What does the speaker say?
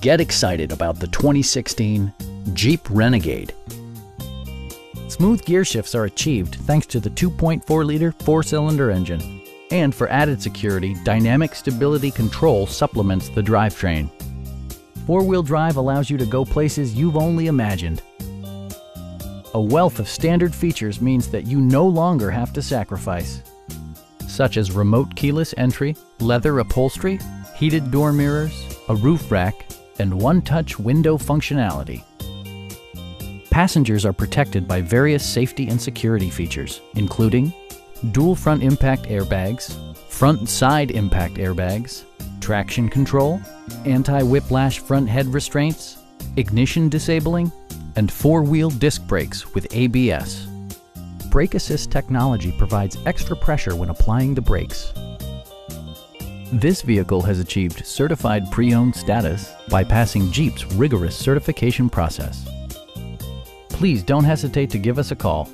Get excited about the 2016 Jeep Renegade. Smooth gear shifts are achieved thanks to the 2.4-liter four-cylinder engine. And for added security, Dynamic Stability Control supplements the drivetrain. Four-wheel drive allows you to go places you've only imagined. A wealth of standard features means that you no longer have to sacrifice, such as remote keyless entry, leather upholstery, heated door mirrors, a roof rack, and one-touch window functionality. Passengers are protected by various safety and security features, including dual front impact airbags, front side impact airbags, traction control, anti-whiplash front head restraints, ignition disabling, and four-wheel disc brakes with ABS. Brake Assist technology provides extra pressure when applying the brakes. This vehicle has achieved certified pre-owned status by passing Jeep's rigorous certification process. Please don't hesitate to give us a call